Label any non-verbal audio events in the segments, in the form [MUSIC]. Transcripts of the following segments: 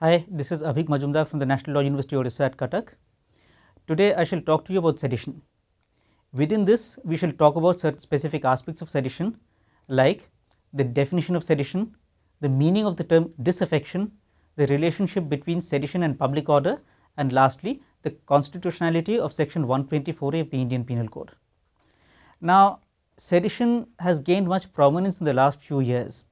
Hi, this is Abhik Majumdar from the National Law University of Odisha at Cuttack. Today I shall talk to you about sedition. Within this, we shall talk about certain specific aspects of sedition like the definition of sedition, the meaning of the term disaffection, the relationship between sedition and public order and lastly the constitutionality of section 124A of the Indian Penal Code. Now, sedition has gained much prominence in the last few years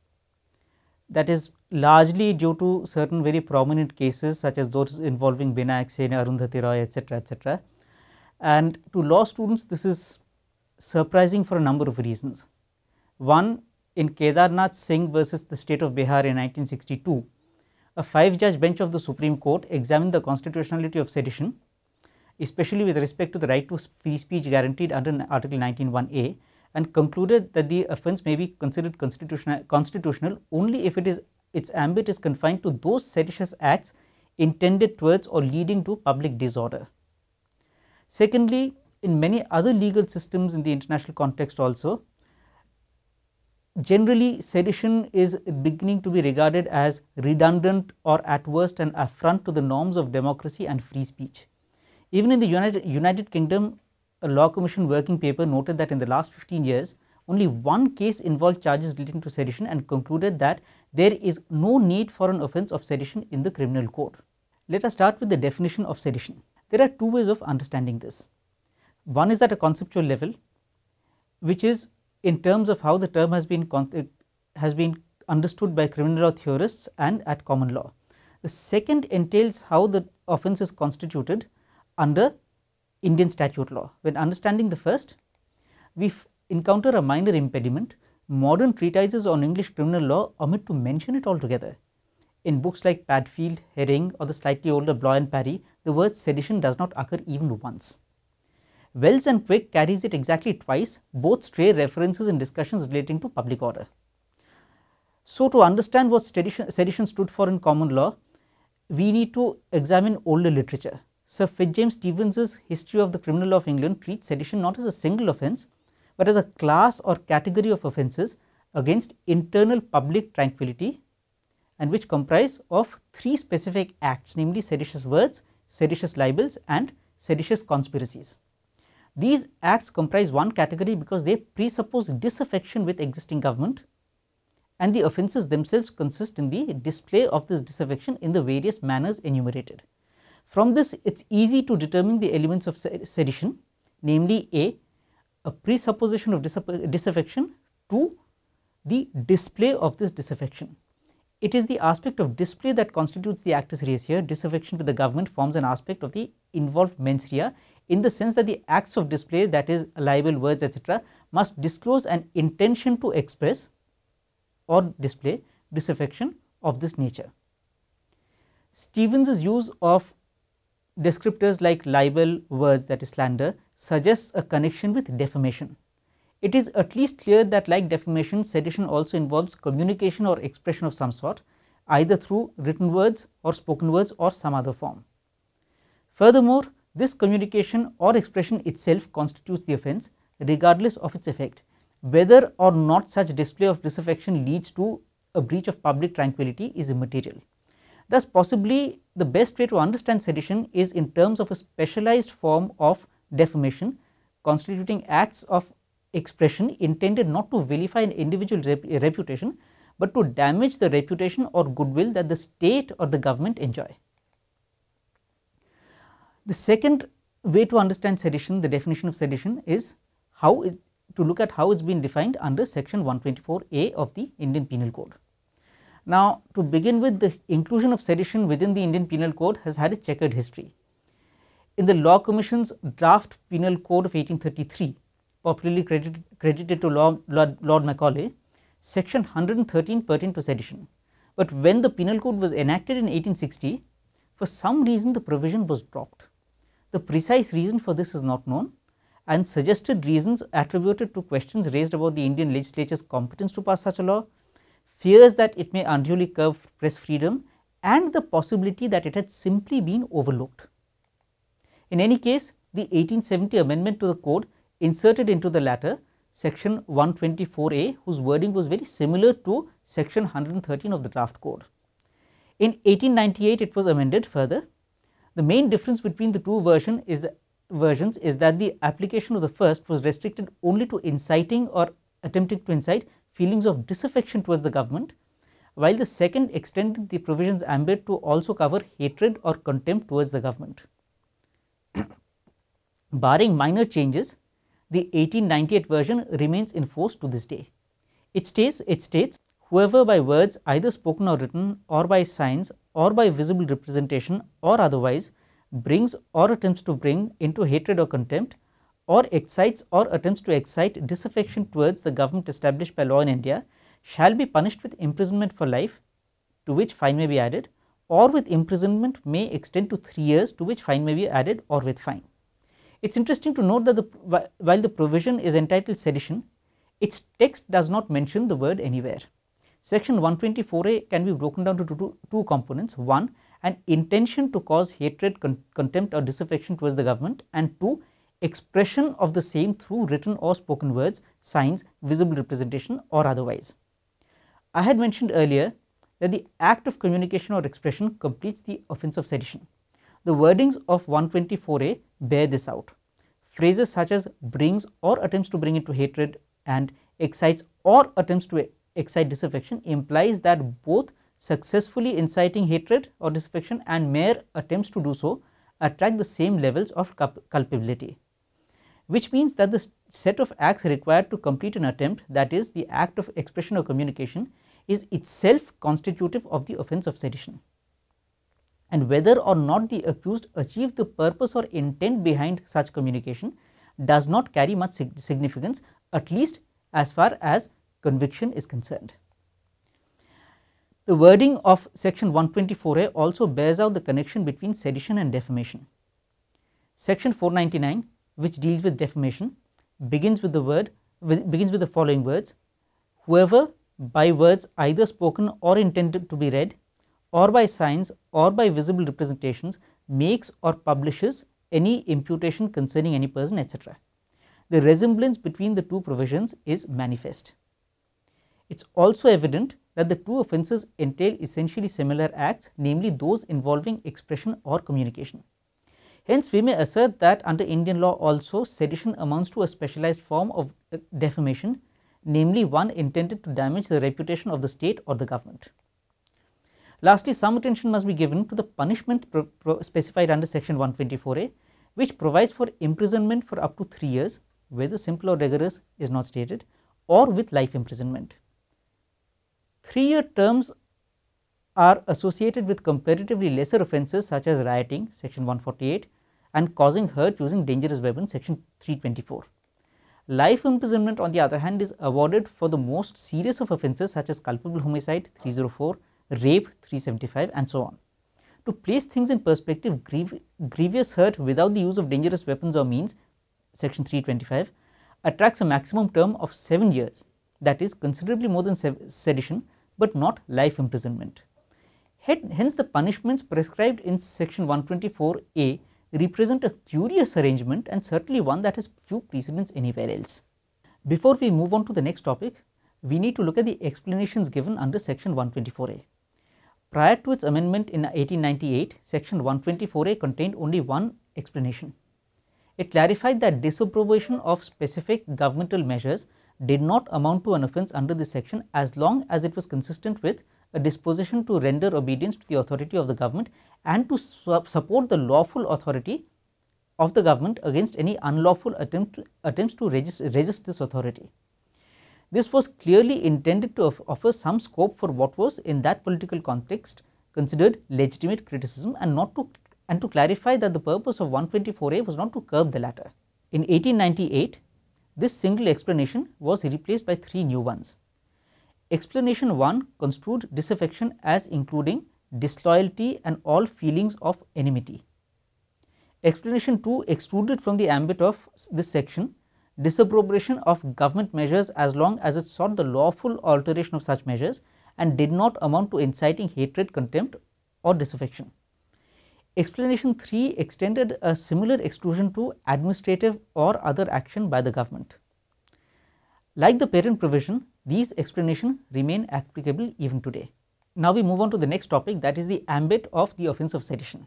that is largely due to certain very prominent cases such as those involving Binayak Sen, Arundhati Roy etc., etc. And to law students this is surprising for a number of reasons. One in Kedarnath Singh versus the state of Bihar in 1962, a five judge bench of the Supreme Court examined the constitutionality of sedition especially with respect to the right to free speech guaranteed under article 191a and concluded that the offence may be considered constitutional, constitutional only if it is its ambit is confined to those seditious acts intended towards or leading to public disorder. Secondly, in many other legal systems in the international context also, generally sedition is beginning to be regarded as redundant or at worst an affront to the norms of democracy and free speech. Even in the United, United Kingdom, a law commission working paper noted that in the last 15 years, only one case involved charges relating to sedition and concluded that there is no need for an offence of sedition in the criminal code. Let us start with the definition of sedition. There are two ways of understanding this. One is at a conceptual level, which is in terms of how the term has been uh, has been understood by criminal law theorists and at common law. The second entails how the offence is constituted under Indian statute law. When understanding the first, we encounter a minor impediment. Modern treatises on English criminal law omit to mention it altogether. In books like Padfield, Herring or the slightly older Bloy and Parry, the word sedition does not occur even once. Wells and Quick carries it exactly twice, both stray references in discussions relating to public order. So, to understand what sedition, sedition stood for in common law, we need to examine older literature. Sir Fitzjames Stephens's History of the Criminal Law of England treats sedition not as a single offence, but as a class or category of offences against internal public tranquillity and which comprise of three specific acts namely seditious words, seditious libels and seditious conspiracies. These acts comprise one category because they presuppose disaffection with existing government and the offences themselves consist in the display of this disaffection in the various manners enumerated. From this it is easy to determine the elements of sedition namely A a presupposition of disaffection to the display of this disaffection. It is the aspect of display that constitutes the actus reus here disaffection with the government forms an aspect of the involved mens rea in the sense that the acts of display that is libel words etc must disclose an intention to express or display disaffection of this nature. Stevens's use of descriptors like libel words that is slander suggests a connection with defamation. It is at least clear that like defamation sedition also involves communication or expression of some sort either through written words or spoken words or some other form. Furthermore, this communication or expression itself constitutes the offence regardless of its effect whether or not such display of disaffection leads to a breach of public tranquillity is immaterial. Thus, possibly the best way to understand sedition is in terms of a specialized form of defamation constituting acts of expression intended not to vilify an individual rep reputation, but to damage the reputation or goodwill that the state or the government enjoy. The second way to understand sedition, the definition of sedition is how it, to look at how it has been defined under section 124A of the Indian Penal Code. Now, to begin with the inclusion of sedition within the Indian Penal Code has had a checkered history. In the Law Commission's draft Penal Code of 1833, popularly credited, credited to Lord, Lord, Lord Macaulay, section 113 pertained to sedition. But when the Penal Code was enacted in 1860, for some reason the provision was dropped. The precise reason for this is not known and suggested reasons attributed to questions raised about the Indian legislature's competence to pass such a law fears that it may unduly curb press freedom and the possibility that it had simply been overlooked. In any case, the 1870 amendment to the code inserted into the latter section 124A whose wording was very similar to section 113 of the draft code. In 1898 it was amended further. The main difference between the two version is the versions is that the application of the first was restricted only to inciting or attempting to incite feelings of disaffection towards the government, while the second extended the provisions ambit to also cover hatred or contempt towards the government. [COUGHS] Barring minor changes, the 1898 version remains in force to this day. It states, it states whoever by words either spoken or written or by signs or by visible representation or otherwise brings or attempts to bring into hatred or contempt or excites or attempts to excite disaffection towards the government established by law in India shall be punished with imprisonment for life to which fine may be added or with imprisonment may extend to 3 years to which fine may be added or with fine. It is interesting to note that the, while the provision is entitled sedition, its text does not mention the word anywhere. Section 124A can be broken down to two, two components. One, an intention to cause hatred, con contempt or disaffection towards the government and two, expression of the same through written or spoken words, signs, visible representation or otherwise. I had mentioned earlier that the act of communication or expression completes the offence of sedition. The wordings of 124A bear this out. Phrases such as brings or attempts to bring into hatred and excites or attempts to excite disaffection implies that both successfully inciting hatred or disaffection and mere attempts to do so attract the same levels of culpability, which means that the set of acts required to complete an attempt that is the act of expression or communication is itself constitutive of the offence of sedition and whether or not the accused achieved the purpose or intent behind such communication does not carry much significance at least as far as conviction is concerned. The wording of section 124A also bears out the connection between sedition and defamation. Section 499 which deals with defamation begins with the word with, begins with the following words whoever by words either spoken or intended to be read or by signs or by visible representations makes or publishes any imputation concerning any person etc. The resemblance between the two provisions is manifest. It is also evident that the two offences entail essentially similar acts namely those involving expression or communication. Hence, we may assert that under Indian law also sedition amounts to a specialized form of uh, defamation namely one intended to damage the reputation of the state or the government. Lastly, some attention must be given to the punishment specified under section 124A which provides for imprisonment for up to 3 years whether simple or rigorous is not stated or with life imprisonment. 3 year terms are associated with comparatively lesser offences such as rioting section 148 and causing hurt using dangerous weapons section 324. Life imprisonment on the other hand is awarded for the most serious of offences such as culpable homicide 304 rape 375 and so on. To place things in perspective, grievous hurt without the use of dangerous weapons or means section 325 attracts a maximum term of 7 years that is considerably more than sedition, but not life imprisonment. Hence, the punishments prescribed in section 124a represent a curious arrangement and certainly one that has few precedents anywhere else. Before we move on to the next topic, we need to look at the explanations given under section 124a. Prior to its amendment in 1898, section 124a contained only one explanation. It clarified that disapprobation of specific governmental measures did not amount to an offence under this section as long as it was consistent with a disposition to render obedience to the authority of the government and to su support the lawful authority of the government against any unlawful attempt, attempts to resist, resist this authority. This was clearly intended to offer some scope for what was in that political context considered legitimate criticism and not to and to clarify that the purpose of 124A was not to curb the latter. In 1898, this single explanation was replaced by three new ones. Explanation 1 construed disaffection as including disloyalty and all feelings of enmity. Explanation 2 excluded from the ambit of this section disapprobation of government measures as long as it sought the lawful alteration of such measures and did not amount to inciting hatred, contempt or disaffection. Explanation 3 extended a similar exclusion to administrative or other action by the government. Like the parent provision, these explanations remain applicable even today. Now, we move on to the next topic that is the ambit of the offence of sedition.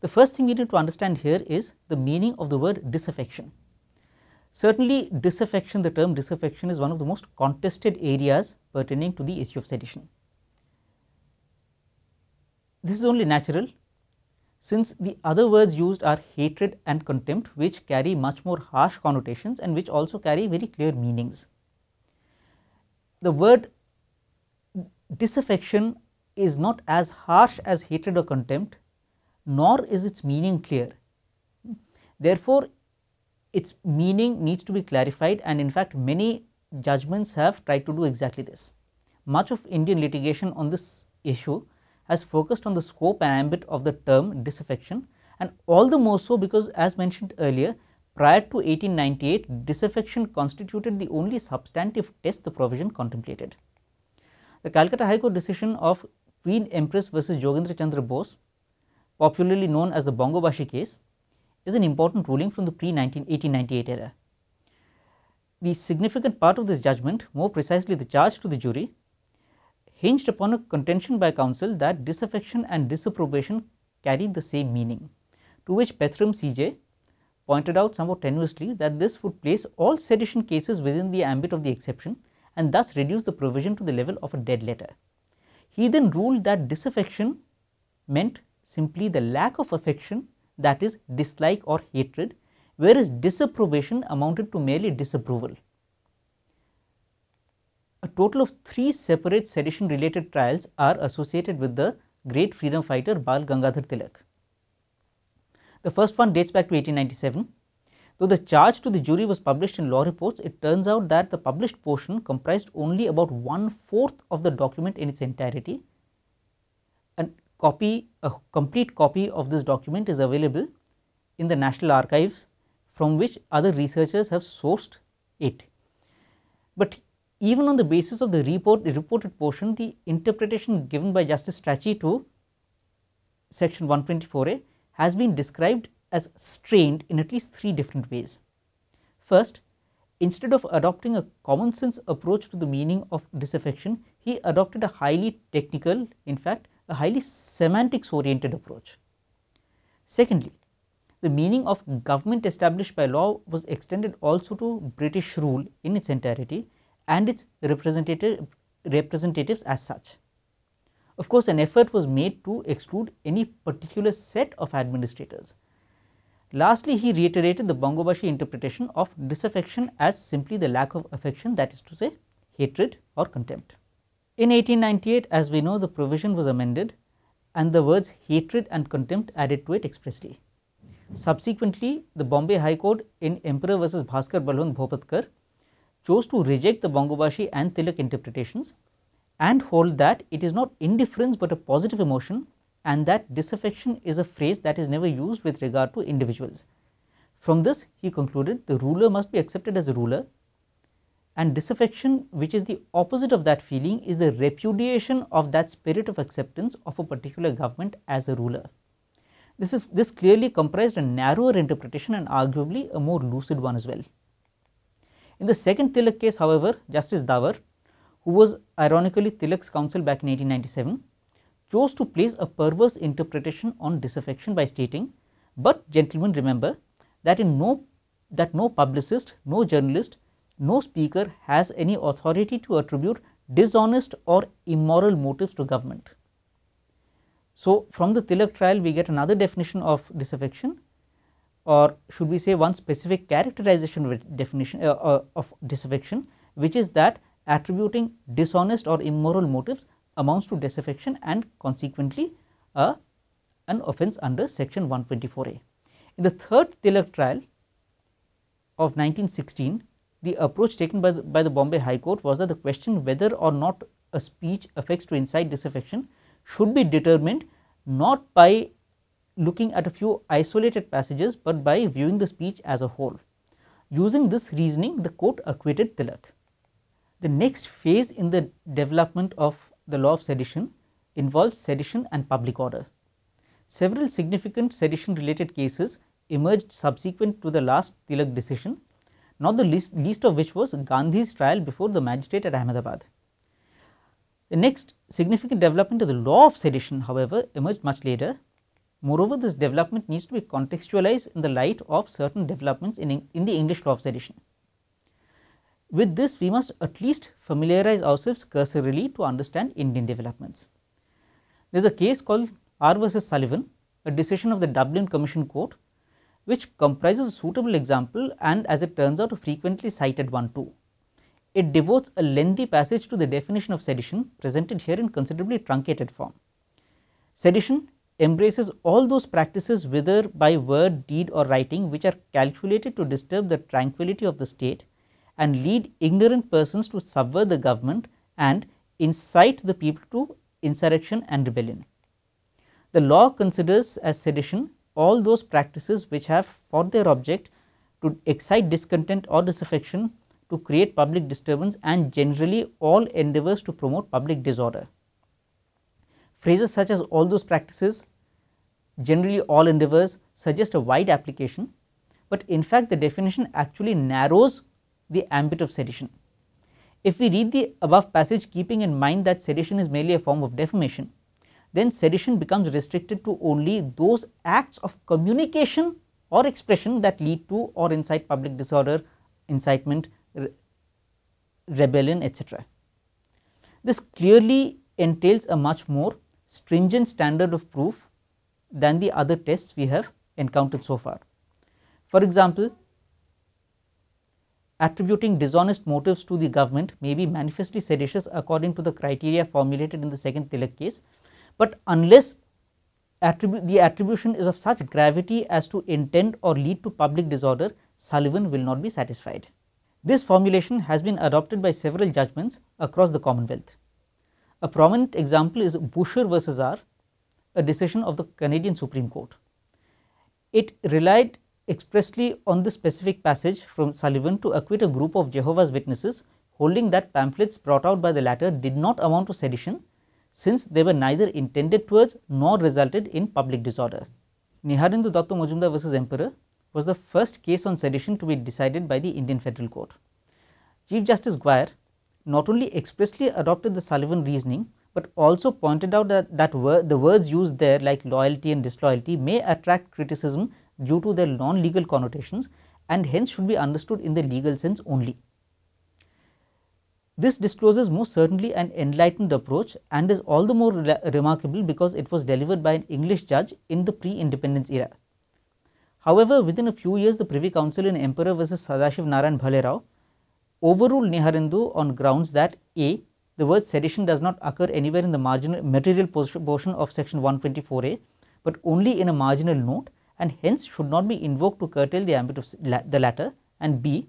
The first thing we need to understand here is the meaning of the word disaffection. Certainly, disaffection, the term disaffection is one of the most contested areas pertaining to the issue of sedition. This is only natural since the other words used are hatred and contempt which carry much more harsh connotations and which also carry very clear meanings. The word disaffection is not as harsh as hatred or contempt nor is its meaning clear. Therefore, its meaning needs to be clarified and in fact, many judgments have tried to do exactly this. Much of Indian litigation on this issue has focused on the scope and ambit of the term disaffection and all the more so because as mentioned earlier prior to 1898 disaffection constituted the only substantive test the provision contemplated. The Calcutta High Court decision of Queen Empress versus Jogendra Chandra Bose, popularly known as the Bongobashi case, is an important ruling from the pre 1898 era. The significant part of this judgment, more precisely the charge to the jury, hinged upon a contention by counsel that disaffection and disapprobation carried the same meaning, to which Petheram CJ pointed out somewhat tenuously that this would place all sedition cases within the ambit of the exception and thus reduce the provision to the level of a dead letter. He then ruled that disaffection meant simply the lack of affection that is dislike or hatred, whereas disapprobation amounted to merely disapproval. A total of three separate sedition related trials are associated with the great freedom fighter Bal Gangadhar Tilak. The first one dates back to 1897 Though the charge to the jury was published in law reports, it turns out that the published portion comprised only about one fourth of the document in its entirety. A copy, a complete copy of this document is available in the National Archives from which other researchers have sourced it. But even on the basis of the report, the reported portion, the interpretation given by Justice Strachey to section 124A has been described as strained in at least three different ways. First, instead of adopting a common sense approach to the meaning of disaffection, he adopted a highly technical, in fact, a highly semantics oriented approach. Secondly, the meaning of government established by law was extended also to British rule in its entirety and its representative, representatives as such. Of course, an effort was made to exclude any particular set of administrators Lastly, he reiterated the Bongobashi interpretation of disaffection as simply the lack of affection that is to say hatred or contempt. In 1898 as we know the provision was amended and the words hatred and contempt added to it expressly. Subsequently, the Bombay High Court in Emperor versus Bhaskar Balwant Bhopatkar chose to reject the Bongobashi and Tilak interpretations and hold that it is not indifference but a positive emotion and that disaffection is a phrase that is never used with regard to individuals. From this he concluded the ruler must be accepted as a ruler and disaffection which is the opposite of that feeling is the repudiation of that spirit of acceptance of a particular government as a ruler. This is this clearly comprised a narrower interpretation and arguably a more lucid one as well. In the second Tilak case however, Justice Davar who was ironically Tilak's counsel back in 1897 chose to place a perverse interpretation on disaffection by stating, but gentlemen remember that in no that no publicist, no journalist, no speaker has any authority to attribute dishonest or immoral motives to government. So, from the Tilak trial we get another definition of disaffection or should we say one specific characterization definition uh, uh, of disaffection which is that attributing dishonest or immoral motives amounts to disaffection and consequently a, an offence under section 124A. In the third Tilak trial of 1916, the approach taken by the, by the Bombay High Court was that the question whether or not a speech affects to incite disaffection should be determined not by looking at a few isolated passages, but by viewing the speech as a whole. Using this reasoning, the court acquitted Tilak. The next phase in the development of the law of sedition involves sedition and public order. Several significant sedition related cases emerged subsequent to the last Tilak decision, not the least, least of which was Gandhi's trial before the magistrate at Ahmedabad. The next significant development of the law of sedition however emerged much later. Moreover, this development needs to be contextualized in the light of certain developments in, in the English law of sedition. With this we must at least familiarize ourselves cursorily to understand Indian developments. There is a case called R versus Sullivan, a decision of the Dublin Commission Court which comprises a suitable example and as it turns out a frequently cited one too. It devotes a lengthy passage to the definition of sedition presented here in considerably truncated form. Sedition embraces all those practices whether by word, deed or writing which are calculated to disturb the tranquillity of the state and lead ignorant persons to subvert the government and incite the people to insurrection and rebellion. The law considers as sedition all those practices which have for their object to excite discontent or disaffection, to create public disturbance and generally all endeavours to promote public disorder. Phrases such as all those practices, generally all endeavours suggest a wide application, but in fact the definition actually narrows the ambit of sedition. If we read the above passage keeping in mind that sedition is merely a form of defamation, then sedition becomes restricted to only those acts of communication or expression that lead to or incite public disorder, incitement, re rebellion etc. This clearly entails a much more stringent standard of proof than the other tests we have encountered so far. For example, attributing dishonest motives to the government may be manifestly seditious according to the criteria formulated in the second Tilak case but unless attribu the attribution is of such gravity as to intend or lead to public disorder, Sullivan will not be satisfied. This formulation has been adopted by several judgments across the Commonwealth. A prominent example is Boucher versus R, a decision of the Canadian Supreme Court. It relied expressly on the specific passage from Sullivan to acquit a group of Jehovah's Witnesses holding that pamphlets brought out by the latter did not amount to sedition since they were neither intended towards nor resulted in public disorder. Niharendu Datta Majumdar versus Emperor was the first case on sedition to be decided by the Indian Federal Court. Chief Justice Gwyer not only expressly adopted the Sullivan reasoning, but also pointed out that, that word, the words used there like loyalty and disloyalty may attract criticism due to their non-legal connotations and hence should be understood in the legal sense only. This discloses most certainly an enlightened approach and is all the more re remarkable because it was delivered by an English judge in the pre-independence era. However, within a few years the Privy Council in Emperor vs Sadashiv Narayan Bhalerao overruled Niharendu on grounds that a the word sedition does not occur anywhere in the marginal material portion of section 124a, but only in a marginal note and hence should not be invoked to curtail the ambit of the latter and b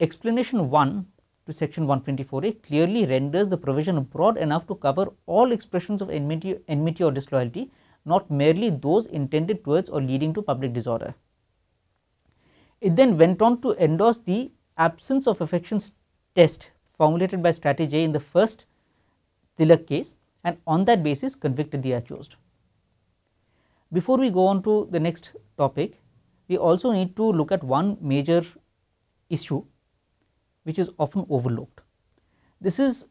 explanation 1 to section 124a clearly renders the provision broad enough to cover all expressions of enmity, enmity or disloyalty, not merely those intended towards or leading to public disorder. It then went on to endorse the absence of affections test formulated by Strachey in the first Tilak case and on that basis convicted the accused. Before we go on to the next topic, we also need to look at one major issue which is often overlooked. This is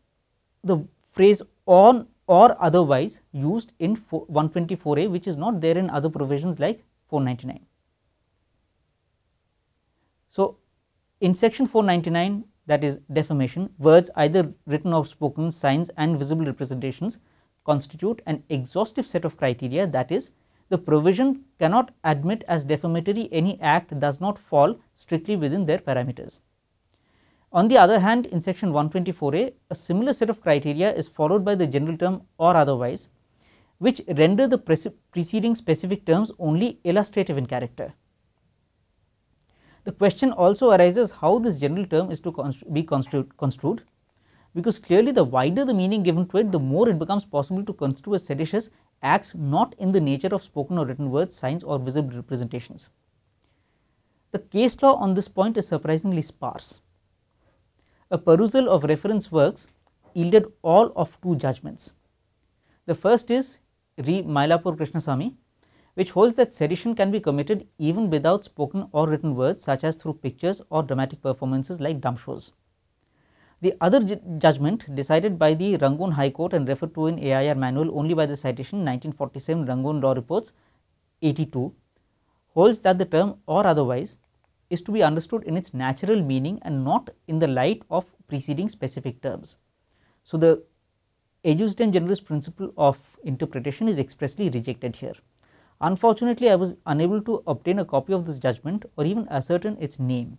the phrase on or otherwise used in 124a which is not there in other provisions like 499. So, in section 499 that is defamation words either written or spoken signs and visible representations constitute an exhaustive set of criteria that is the provision cannot admit as defamatory any act does not fall strictly within their parameters. On the other hand, in section 124a, a similar set of criteria is followed by the general term or otherwise, which render the preceding specific terms only illustrative in character. The question also arises how this general term is to be construed, construed, because clearly the wider the meaning given to it, the more it becomes possible to construe as seditious acts not in the nature of spoken or written words, signs or visible representations. The case law on this point is surprisingly sparse a perusal of reference works yielded all of two judgments. The first is Re Mylapore Krishnasamy, which holds that sedition can be committed even without spoken or written words such as through pictures or dramatic performances like dumb shows. The other judgment decided by the Rangoon High Court and referred to in AIR manual only by the citation 1947 Rangoon Law Reports 82 holds that the term or otherwise is to be understood in its natural meaning and not in the light of preceding specific terms. So, the ejusdem generis principle of interpretation is expressly rejected here. Unfortunately, I was unable to obtain a copy of this judgment or even ascertain its name.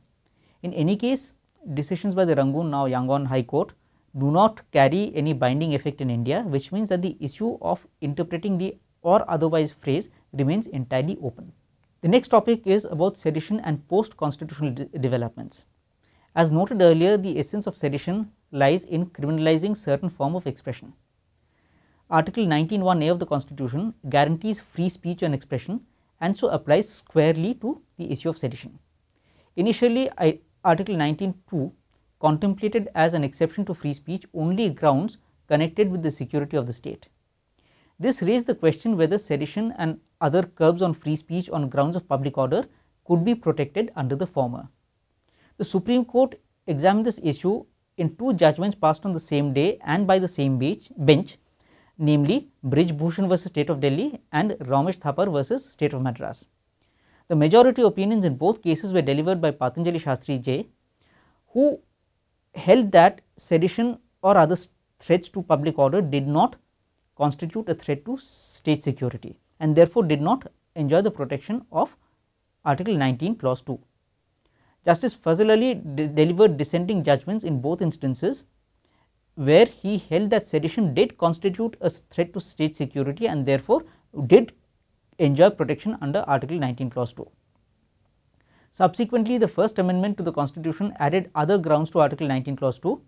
In any case, decisions by the Rangoon now Yangon High Court do not carry any binding effect in India, which means that the issue of interpreting the or otherwise phrase remains entirely open. The next topic is about sedition and post constitutional de developments. As noted earlier, the essence of sedition lies in criminalizing certain form of expression. Article 19.1a of the constitution guarantees free speech and expression and so applies squarely to the issue of sedition. Initially, I, article 19.2 contemplated as an exception to free speech only grounds connected with the security of the state. This raised the question whether sedition and other curbs on free speech on grounds of public order could be protected under the former. The Supreme Court examined this issue in two judgments passed on the same day and by the same bench, namely Brij Bhushan versus State of Delhi and Ramesh Thapar versus State of Madras. The majority opinions in both cases were delivered by Patanjali Shastri J, who held that sedition or other threats to public order did not constitute a threat to state security and therefore did not enjoy the protection of article 19 clause 2. Justice Fazal Ali de delivered dissenting judgments in both instances where he held that sedition did constitute a threat to state security and therefore did enjoy protection under article 19 clause 2. Subsequently, the first amendment to the constitution added other grounds to article 19 clause 2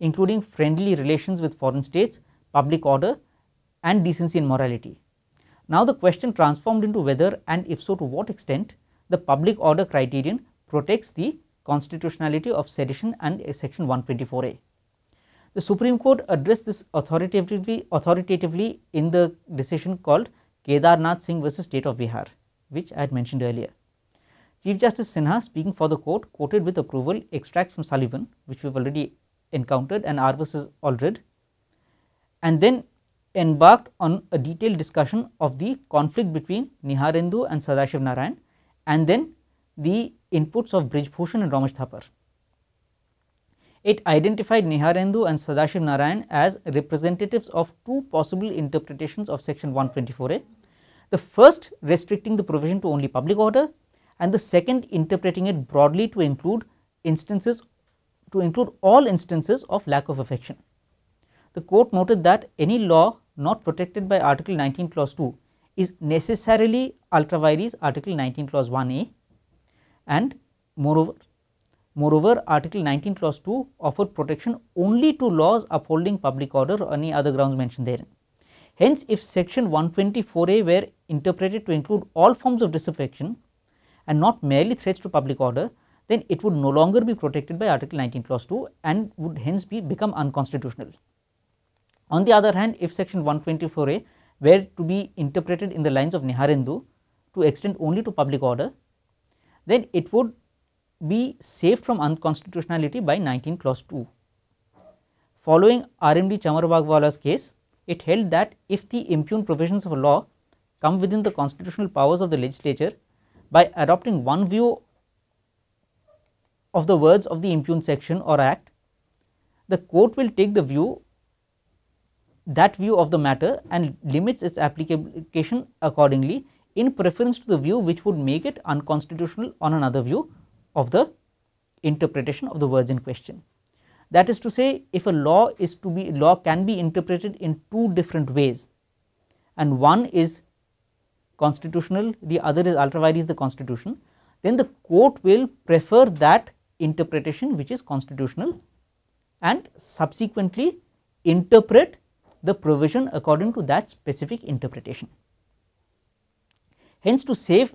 including friendly relations with foreign states, public order and decency and morality. Now, the question transformed into whether and if so to what extent the public order criterion protects the constitutionality of sedition and section 124a. The Supreme Court addressed this authoritatively, authoritatively in the decision called Kedarnath Singh versus State of Bihar, which I had mentioned earlier. Chief Justice Sinha speaking for the court quoted with approval extracts from Sullivan, which we have already encountered and R versus Aldred, and then embarked on a detailed discussion of the conflict between Niharendu and Sadashiv Narayan and then the inputs of Brij Bhushan and Ramesh Thapar. It identified Niharendu and Sadashiv Narayan as representatives of two possible interpretations of section 124a. The first restricting the provision to only public order and the second interpreting it broadly to include instances to include all instances of lack of affection. The court noted that any law not protected by article 19 clause 2 is necessarily ultra vires article 19 clause 1a and moreover moreover article 19 clause 2 offered protection only to laws upholding public order or any other grounds mentioned therein. Hence, if section 124a were interpreted to include all forms of disaffection and not merely threats to public order, then it would no longer be protected by article 19 clause 2 and would hence be become unconstitutional. On the other hand, if section 124a were to be interpreted in the lines of Niharendu to extend only to public order, then it would be saved from unconstitutionality by 19 clause 2. Following RMD Chamarbaugwalla's case, it held that if the impugned provisions of a law come within the constitutional powers of the legislature by adopting one view of the words of the impugned section or act, the court will take the view that view of the matter and limits its application accordingly in preference to the view which would make it unconstitutional on another view of the interpretation of the words in question. That is to say if a law is to be law can be interpreted in two different ways and one is constitutional the other is ultra vires the constitution then the court will prefer that interpretation which is constitutional and subsequently interpret the provision according to that specific interpretation. Hence, to save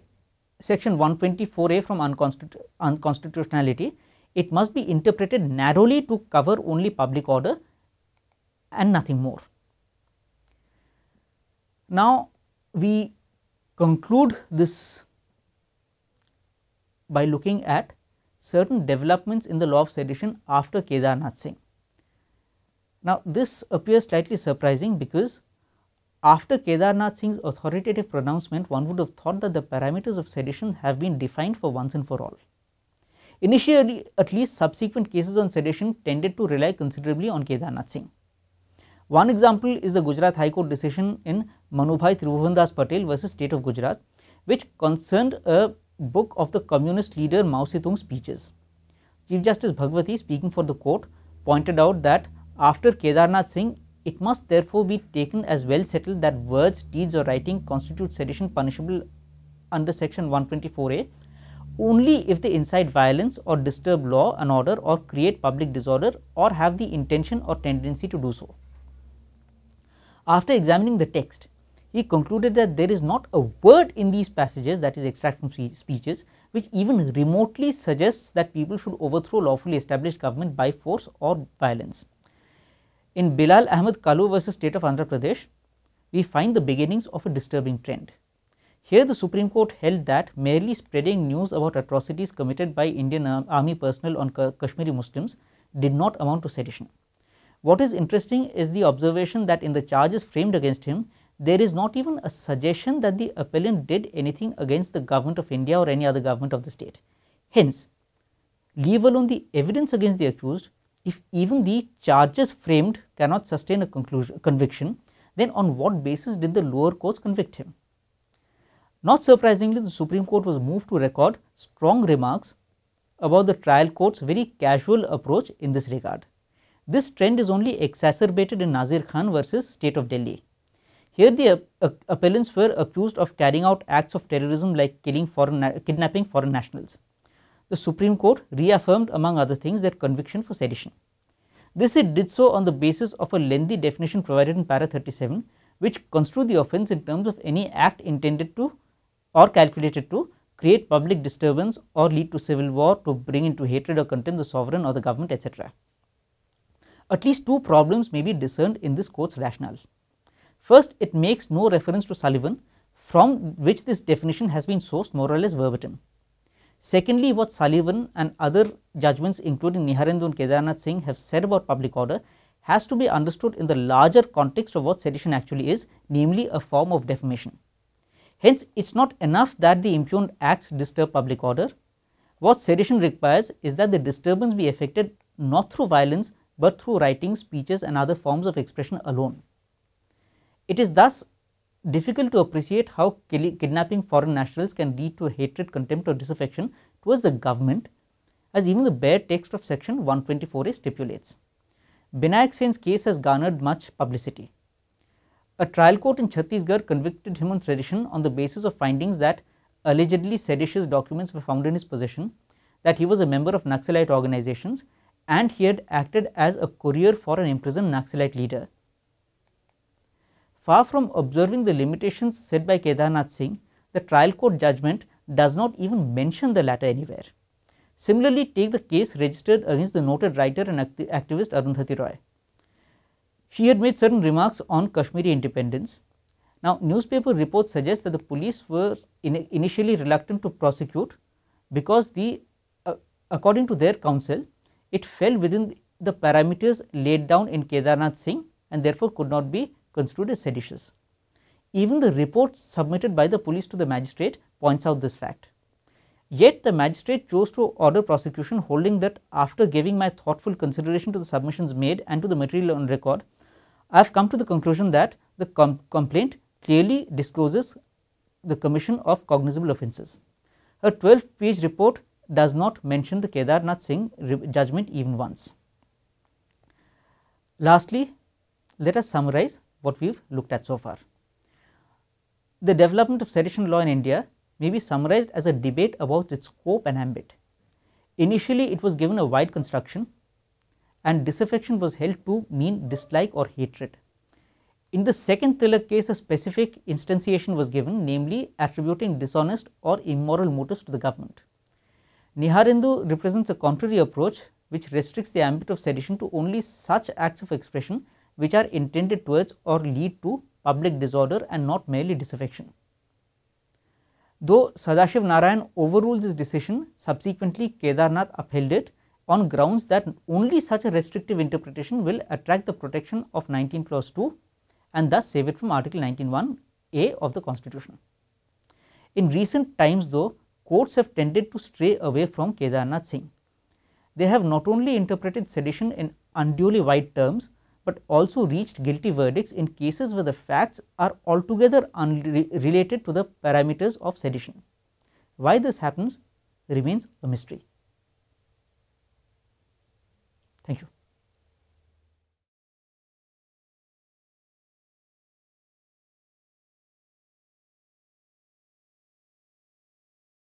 section 124a from unconstitu unconstitutionality, it must be interpreted narrowly to cover only public order and nothing more. Now, we conclude this by looking at certain developments in the law of sedition after Kedarnath Singh. Now, this appears slightly surprising because after Kedarnath Singh's authoritative pronouncement, one would have thought that the parameters of sedition have been defined for once and for all. Initially, at least subsequent cases on sedition tended to rely considerably on Kedarnath Singh. One example is the Gujarat High Court decision in Manubhai Tribhuvandas Patel versus State of Gujarat, which concerned a book of the communist leader Mao Zedong's speeches. Chief Justice Bhagwati speaking for the court pointed out that after Kedarnath Singh, it must therefore be taken as well settled that words, deeds or writing constitute sedition punishable under section 124a only if they incite violence or disturb law and order or create public disorder or have the intention or tendency to do so. After examining the text, he concluded that there is not a word in these passages that is extract from speeches which even remotely suggests that people should overthrow lawfully established government by force or violence. In Bilal Ahmed Kalu versus State of Andhra Pradesh, we find the beginnings of a disturbing trend. Here the Supreme Court held that merely spreading news about atrocities committed by Indian army personnel on Kashmiri Muslims did not amount to sedition. What is interesting is the observation that in the charges framed against him, there is not even a suggestion that the appellant did anything against the government of India or any other government of the state. Hence, leave alone the evidence against the accused, if even the charges framed cannot sustain a conviction, then on what basis did the lower courts convict him? Not surprisingly, the Supreme Court was moved to record strong remarks about the trial court's very casual approach in this regard. This trend is only exacerbated in Nazir Khan versus State of Delhi. Here the uh, appellants were accused of carrying out acts of terrorism like killing foreign, kidnapping foreign nationals the Supreme Court reaffirmed among other things their conviction for sedition. This it did so on the basis of a lengthy definition provided in para 37 which construed the offence in terms of any act intended to or calculated to create public disturbance or lead to civil war to bring into hatred or contempt the sovereign or the government etc. At least two problems may be discerned in this court's rationale. First, it makes no reference to Sullivan from which this definition has been sourced more or less verbatim. Secondly, what Sullivan and other judgments including Niharendu and Kedarnath Singh have said about public order has to be understood in the larger context of what sedition actually is, namely a form of defamation. Hence, it is not enough that the impugned acts disturb public order. What sedition requires is that the disturbance be effected not through violence, but through writing, speeches and other forms of expression alone. It is thus difficult to appreciate how kidnapping foreign nationals can lead to hatred, contempt or disaffection towards the government as even the bare text of section 124a stipulates. Binayak Sen's case has garnered much publicity. A trial court in Chhattisgarh convicted him on sedition on the basis of findings that allegedly seditious documents were found in his possession, that he was a member of Naxalite organizations and he had acted as a courier for an imprisoned Naxalite leader Far from observing the limitations set by Kedarnath Singh, the trial court judgment does not even mention the latter anywhere. Similarly, take the case registered against the noted writer and activist Arundhati Roy. She had made certain remarks on Kashmiri independence. Now, newspaper reports suggest that the police were in initially reluctant to prosecute because the uh, according to their counsel, it fell within the parameters laid down in Kedarnath Singh and therefore could not be construed as seditious. Even the report submitted by the police to the magistrate points out this fact. Yet the magistrate chose to order prosecution holding that after giving my thoughtful consideration to the submissions made and to the material on record, I have come to the conclusion that the com complaint clearly discloses the commission of cognizable offences. Her 12 page report does not mention the Kedarnath Singh judgment even once. Lastly, let us summarize what we have looked at so far. The development of sedition law in India may be summarized as a debate about its scope and ambit. Initially, it was given a wide construction and disaffection was held to mean dislike or hatred. In the second Tilak case, a specific instantiation was given, namely attributing dishonest or immoral motives to the government. Niharendu represents a contrary approach which restricts the ambit of sedition to only such acts of expression which are intended towards or lead to public disorder and not merely disaffection. Though Sadashiv Narayan overruled this decision, subsequently Kedarnath upheld it on grounds that only such a restrictive interpretation will attract the protection of 19 clause 2 and thus save it from article 19.1 a of the constitution. In recent times though courts have tended to stray away from Kedarnath Singh. They have not only interpreted sedition in unduly wide terms, but also reached guilty verdicts in cases where the facts are altogether unrelated to the parameters of sedition. Why this happens remains a mystery. Thank you.